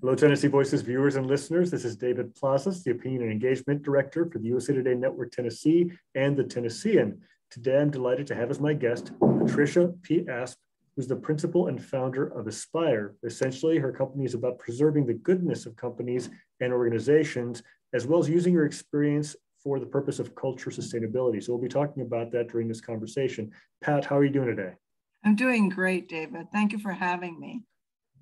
Hello, Tennessee Voices viewers and listeners. This is David Plazas, the Opinion and Engagement Director for the USA Today Network Tennessee and the Tennessean. Today, I'm delighted to have as my guest Patricia P. Asp, who's the principal and founder of Aspire. Essentially, her company is about preserving the goodness of companies and organizations, as well as using her experience for the purpose of culture sustainability. So we'll be talking about that during this conversation. Pat, how are you doing today? I'm doing great, David. Thank you for having me.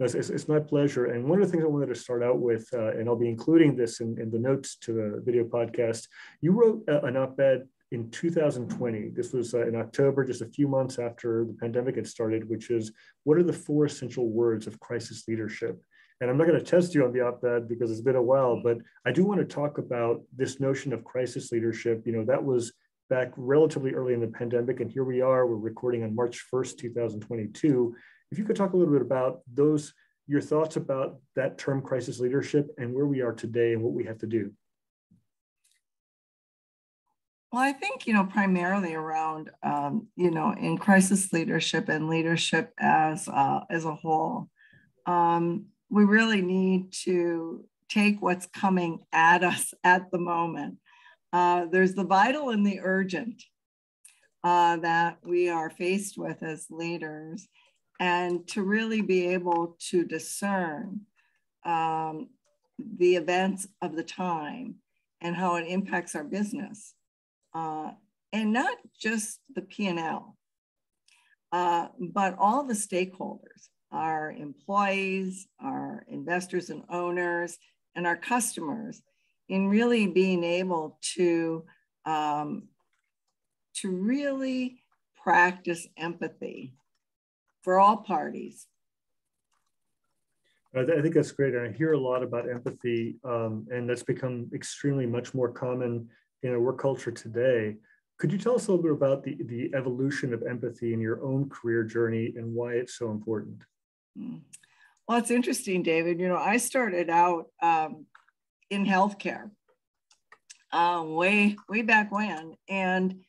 It's, it's, my pleasure. And one of the things I wanted to start out with, uh, and I'll be including this in, in, the notes to the video podcast, you wrote an op ed in 2020. This was uh, in October, just a few months after the pandemic had started, which is what are the four essential words of crisis leadership? And I'm not going to test you on the op ed because it's been a while, but I do want to talk about this notion of crisis leadership. You know, that was back relatively early in the pandemic, and here we are, we're recording on March 1st, 2022 if you could talk a little bit about those, your thoughts about that term crisis leadership and where we are today and what we have to do. Well, I think, you know, primarily around, um, you know, in crisis leadership and leadership as, uh, as a whole, um, we really need to take what's coming at us at the moment. Uh, there's the vital and the urgent uh, that we are faced with as leaders. And to really be able to discern um, the events of the time and how it impacts our business uh, and not just the p&l uh, but all the stakeholders our employees our investors and owners and our customers in really being able to um, to really practice empathy for all parties. I, th- I think that's great. And I hear a lot about empathy, um, and that's become extremely much more common in our work culture today. Could you tell us a little bit about the, the evolution of empathy in your own career journey and why it's so important? Hmm. Well, it's interesting, David. You know, I started out um, in healthcare uh, way, way back when. And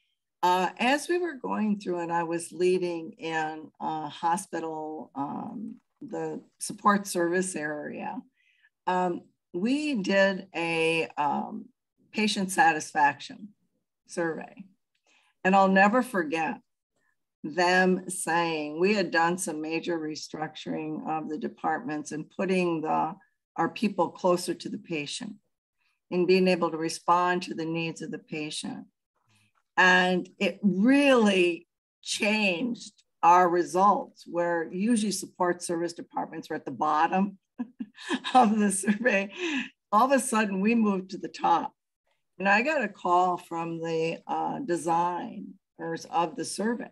uh, as we were going through and I was leading in a hospital, um, the support service area, um, we did a um, patient satisfaction survey. And I'll never forget them saying we had done some major restructuring of the departments and putting the, our people closer to the patient and being able to respond to the needs of the patient. And it really changed our results, where usually support service departments are at the bottom of the survey. All of a sudden, we moved to the top. And I got a call from the uh, designers of the survey.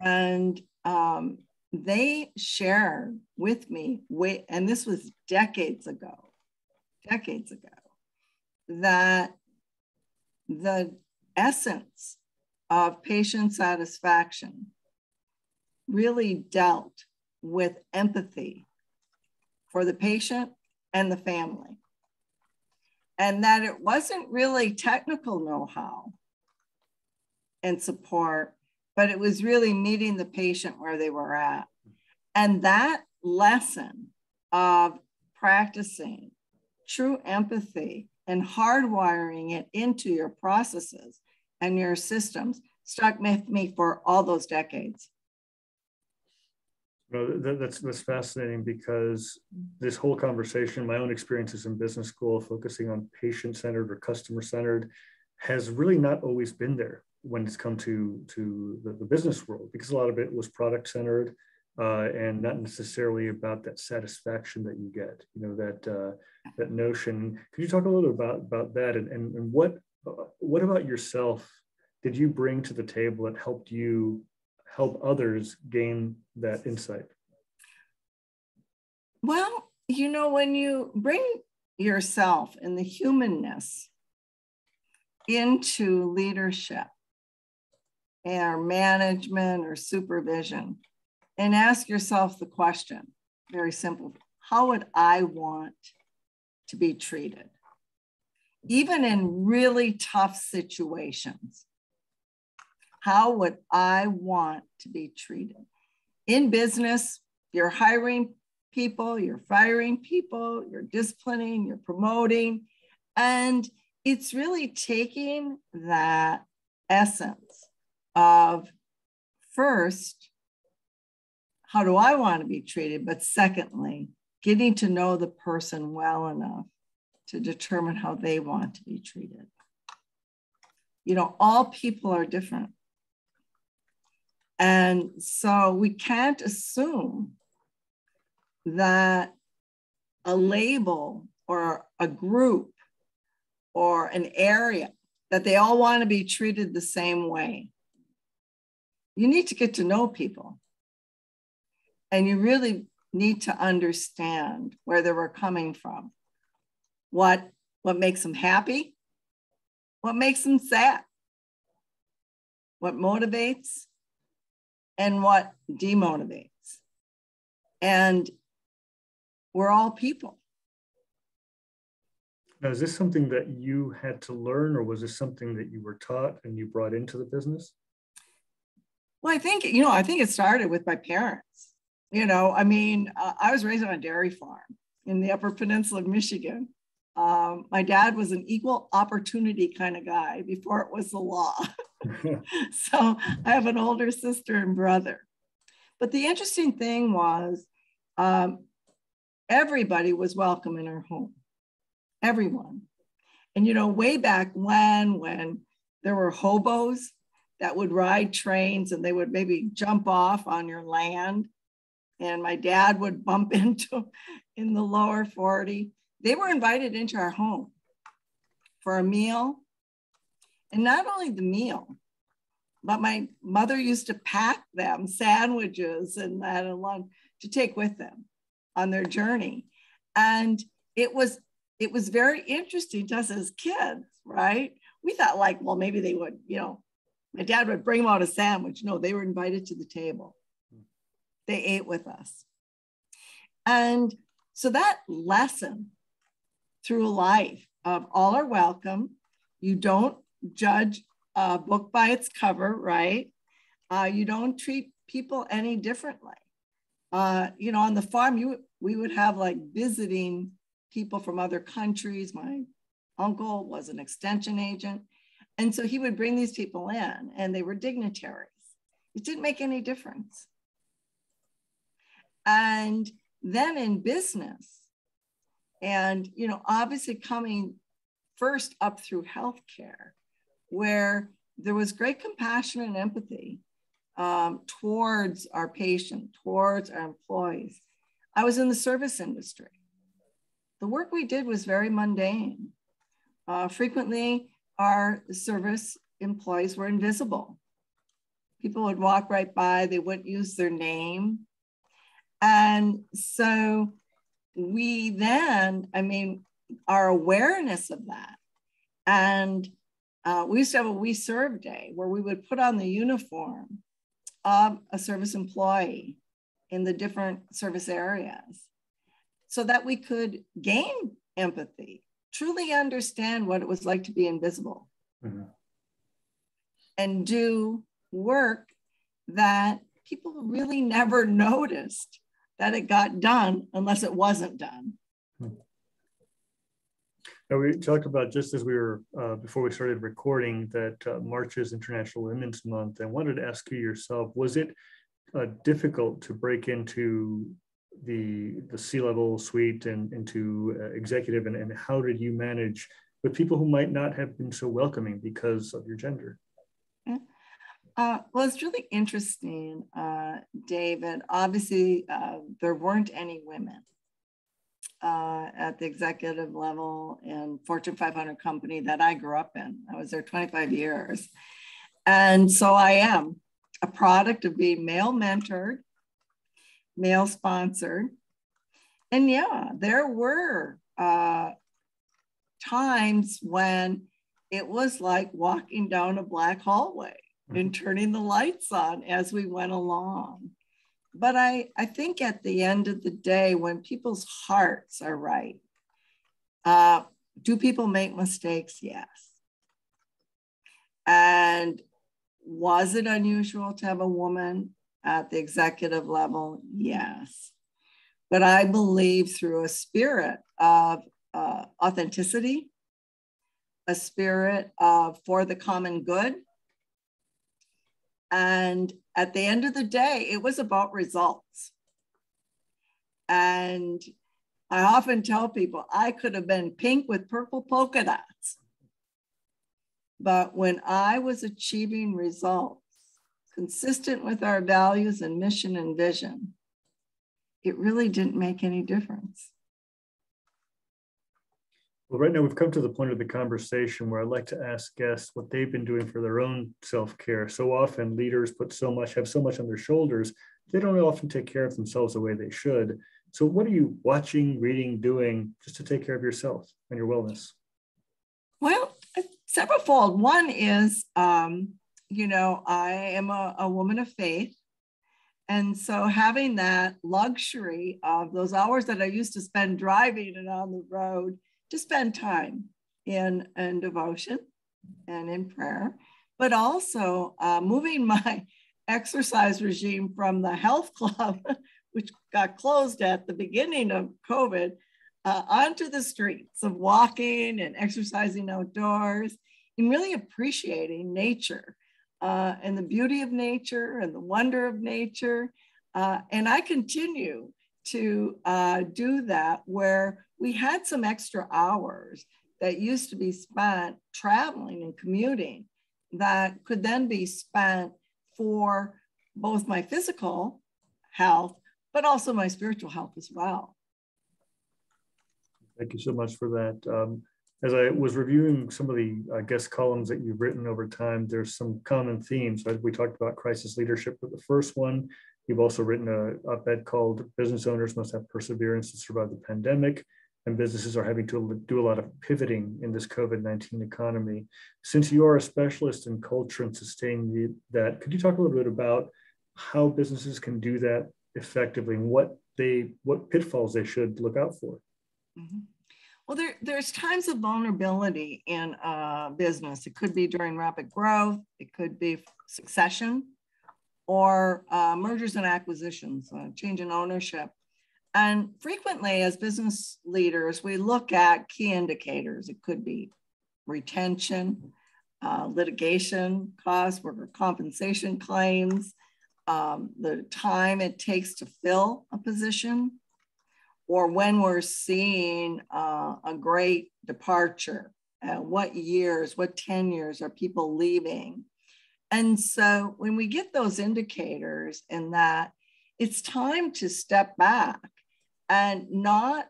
And um, they shared with me, and this was decades ago, decades ago, that the essence of patient satisfaction really dealt with empathy for the patient and the family. And that it wasn't really technical know how and support, but it was really meeting the patient where they were at. And that lesson of practicing true empathy and hardwiring it into your processes and your systems stuck with me for all those decades. Well, that's that's fascinating because this whole conversation, my own experiences in business school, focusing on patient-centered or customer-centered, has really not always been there when it's come to to the, the business world because a lot of it was product-centered uh, and not necessarily about that satisfaction that you get. You know that uh, that notion. Could you talk a little about about that and and, and what what about yourself did you bring to the table that helped you help others gain that insight? Well, you know, when you bring yourself and the humanness into leadership or management or supervision, and ask yourself the question very simple how would I want to be treated? Even in really tough situations, how would I want to be treated? In business, you're hiring people, you're firing people, you're disciplining, you're promoting. And it's really taking that essence of first, how do I want to be treated? But secondly, getting to know the person well enough to determine how they want to be treated. You know, all people are different. And so we can't assume that a label or a group or an area that they all want to be treated the same way. You need to get to know people. And you really need to understand where they were coming from. What, what makes them happy? What makes them sad? What motivates? And what demotivates? And we're all people. Now, is this something that you had to learn, or was this something that you were taught and you brought into the business? Well, I think, you know, I think it started with my parents. You know, I mean, uh, I was raised on a dairy farm in the Upper Peninsula of Michigan. Um, my dad was an equal opportunity kind of guy before it was the law. so I have an older sister and brother. But the interesting thing was, um, everybody was welcome in our home, everyone. And you know, way back when, when there were hobos that would ride trains and they would maybe jump off on your land, and my dad would bump into in the lower 40, they were invited into our home for a meal. And not only the meal, but my mother used to pack them sandwiches and that along to take with them on their journey. And it was it was very interesting to us as kids, right? We thought like, well, maybe they would, you know, my dad would bring them out a sandwich. No, they were invited to the table. They ate with us. And so that lesson through life of all are welcome. You don't judge a book by its cover, right? Uh, you don't treat people any differently uh, you know, on the farm, you we would have like visiting people from other countries. My uncle was an extension agent. And so he would bring these people in, and they were dignitaries. It didn't make any difference. And then in business, and you know, obviously coming first up through healthcare, where there was great compassion and empathy um, towards our patient, towards our employees. I was in the service industry. The work we did was very mundane. Uh, frequently, our service employees were invisible. People would walk right by, they wouldn't use their name. And so we then, I mean, our awareness of that. And uh, we used to have a We Serve Day where we would put on the uniform of a service employee in the different service areas so that we could gain empathy, truly understand what it was like to be invisible, mm-hmm. and do work that people really never noticed that it got done unless it wasn't done. Now we talked about just as we were uh, before we started recording that uh, March is International Women's Month. I wanted to ask you yourself: Was it uh, difficult to break into the the C-level suite and into uh, executive, and, and how did you manage with people who might not have been so welcoming because of your gender? Uh, well, it's really interesting, uh, David. Obviously, there weren't any women uh, at the executive level in Fortune 500 company that I grew up in. I was there 25 years. And so I am a product of being male mentored, male sponsored. And yeah, there were uh, times when it was like walking down a black hallway and mm-hmm. turning the lights on as we went along but I, I think at the end of the day, when people's hearts are right, uh, do people make mistakes? Yes. And was it unusual to have a woman at the executive level? Yes. But I believe through a spirit of uh, authenticity, a spirit of for the common good. And at the end of the day, it was about results. And I often tell people I could have been pink with purple polka dots. But when I was achieving results consistent with our values and mission and vision, it really didn't make any difference. Well, right now we've come to the point of the conversation where I'd like to ask guests what they've been doing for their own self-care. So often leaders put so much, have so much on their shoulders, they don't often take care of themselves the way they should. So what are you watching, reading, doing just to take care of yourself and your wellness? Well, severalfold. One is, um, you know, I am a, a woman of faith. And so having that luxury of those hours that I used to spend driving and on the road to spend time in, in devotion and in prayer, but also uh, moving my exercise regime from the health club, which got closed at the beginning of COVID, uh, onto the streets of walking and exercising outdoors and really appreciating nature uh, and the beauty of nature and the wonder of nature. Uh, and I continue to uh, do that where we had some extra hours that used to be spent traveling and commuting that could then be spent for both my physical health, but also my spiritual health as well. Thank you so much for that. Um, as I was reviewing some of the uh, guest columns that you've written over time, there's some common themes. We talked about crisis leadership with the first one. You've also written a op-ed called Business Owners Must Have Perseverance to Survive the Pandemic, and businesses are having to do a lot of pivoting in this COVID-19 economy. Since you are a specialist in culture and sustaining that, could you talk a little bit about how businesses can do that effectively and what they what pitfalls they should look out for? Mm-hmm. Well, there, there's times of vulnerability in a business. It could be during rapid growth, it could be succession, or uh, mergers and acquisitions, uh, change in ownership. And frequently, as business leaders, we look at key indicators. It could be retention, uh, litigation costs, worker compensation claims, um, the time it takes to fill a position, or when we're seeing uh, a great departure, uh, what years, what tenures are people leaving? And so when we get those indicators in that, it's time to step back and not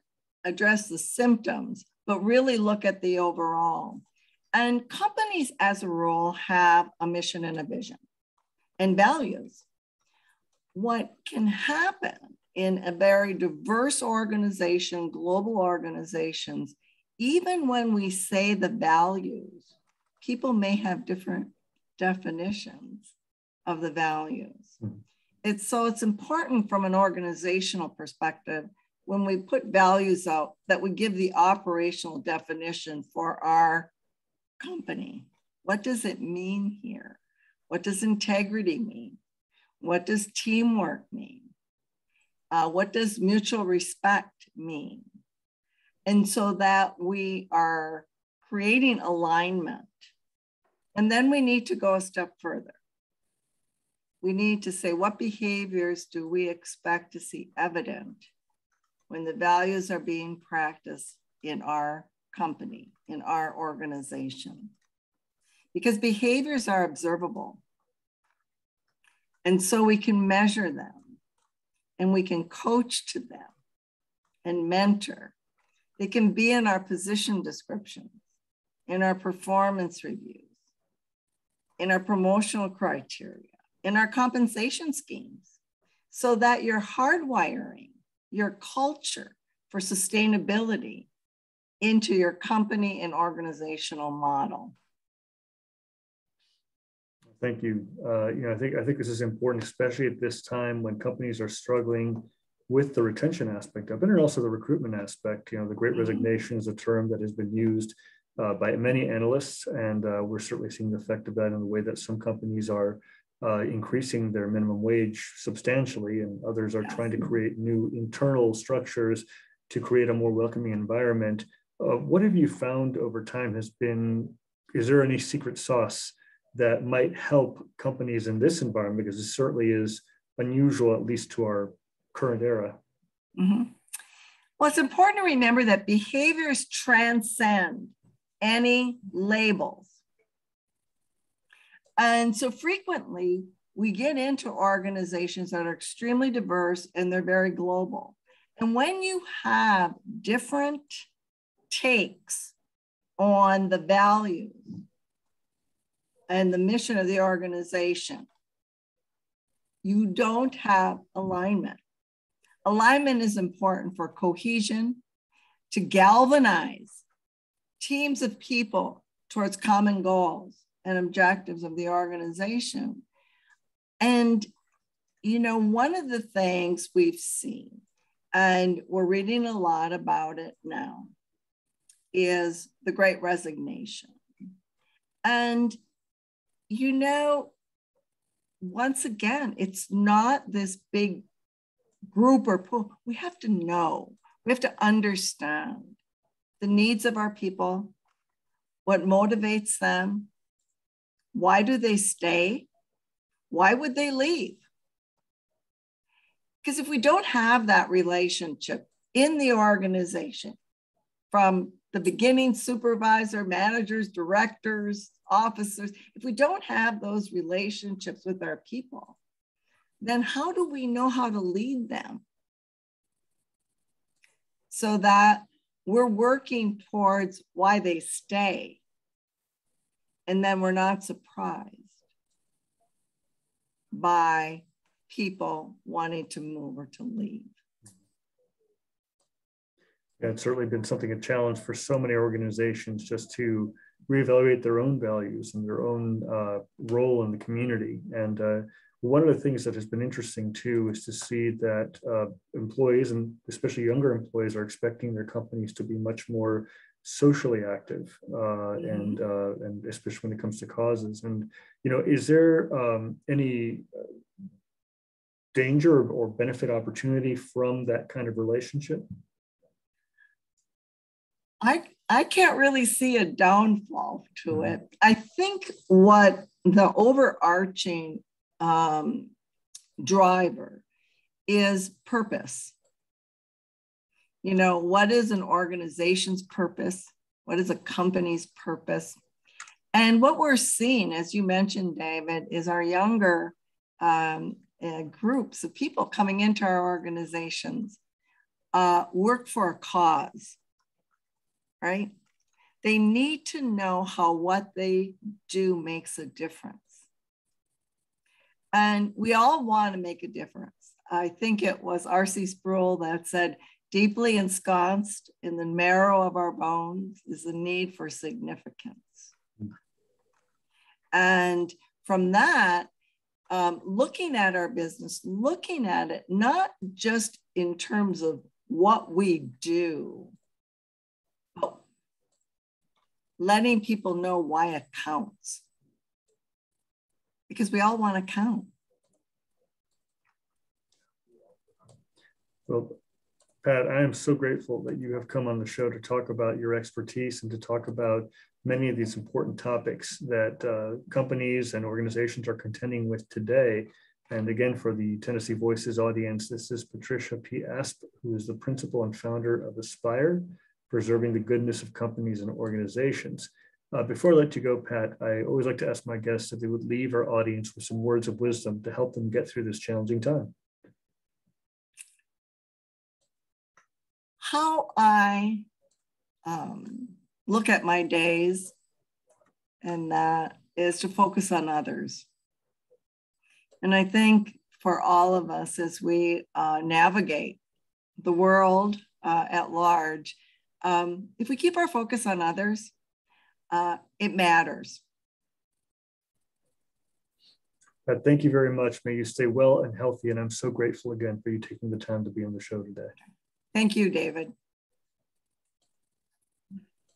address the symptoms, but really look at the overall. And companies, as a rule, have a mission and a vision and values. What can happen in a very diverse organization, global organizations, even when we say the values, people may have different definitions of the values. Mm-hmm. It's so it's important from an organizational perspective when we put values out that we give the operational definition for our company. What does it mean here? What does integrity mean? What does teamwork mean? Uh, what does mutual respect mean? And so that we are creating alignment. And then we need to go a step further. We need to say, what behaviors do we expect to see evident when the values are being practiced in our company, in our organization? Because behaviors are observable. And so we can measure them and we can coach to them and mentor. They can be in our position descriptions, in our performance reviews, in our promotional criteria, in our compensation schemes, so that you're hardwiring your culture for sustainability into your company and organizational model. Thank you. Uh, you know, I think I think this is important, especially at this time when companies are struggling with the retention aspect of it, and also the recruitment aspect. You know, the Great mm-hmm. Resignation is a term that has been used uh, by many analysts, and uh, we're certainly seeing the effect of that in the way that some companies are uh, increasing their minimum wage substantially, and others are trying to create new internal structures to create a more welcoming environment. Uh, what have you found over time has been, is there any secret sauce that might help companies in this environment? Because it certainly is unusual, at least to our current era. Mm-hmm. Well, it's important to remember that behaviors transcend any labels. And so frequently we get into organizations that are extremely diverse and they're very global. And when you have different takes on the values and the mission of the organization, you don't have alignment. Alignment is important for cohesion, to galvanize teams of people towards common goals and objectives of the organization. And, you know, one of the things we've seen, and we're reading a lot about it now, is the great resignation. And, you know, once again, it's not this big group or pool. We have to know, we have to understand the needs of our people, what motivates them, why do they stay? Why would they leave? Because if we don't have that relationship in the organization from the beginning, supervisor, managers, directors, officers, if we don't have those relationships with our people, then how do we know how to lead them? So that we're working towards why they stay and then we're not surprised by people wanting to move or to leave. Yeah, it's certainly been something a challenge for so many organizations just to reevaluate their own values and their own uh, role in the community. And uh, one of the things that has been interesting too is to see that uh, employees and especially younger employees are expecting their companies to be much more socially active uh, mm-hmm. and uh, and especially when it comes to causes and you know is there um, any danger or benefit opportunity from that kind of relationship i i can't really see a downfall to mm-hmm. it i think what the overarching um, driver is purpose you know, what is an organization's purpose? What is a company's purpose? And what we're seeing, as you mentioned, David, is our younger um, uh, groups of people coming into our organizations uh, work for a cause, right? They need to know how what they do makes a difference. And we all want to make a difference. I think it was R.C. Sproul that said, Deeply ensconced in the marrow of our bones is the need for significance. And from that, um, looking at our business, looking at it not just in terms of what we do, letting people know why it counts. Because we all want to count. Well, Pat, I am so grateful that you have come on the show to talk about your expertise and to talk about many of these important topics that uh, companies and organizations are contending with today. And again, for the Tennessee Voices audience, this is Patricia P. Asp, who is the principal and founder of Aspire, Preserving the Goodness of Companies and Organizations. Uh, before I let you go, Pat, I always like to ask my guests if they would leave our audience with some words of wisdom to help them get through this challenging time. how I um, look at my days, and that is to focus on others. And I think for all of us as we uh, navigate the world uh, at large, um, if we keep our focus on others, uh, it matters. But thank you very much. May you stay well and healthy. And I'm so grateful again for you taking the time to be on the show today. Thank you, David.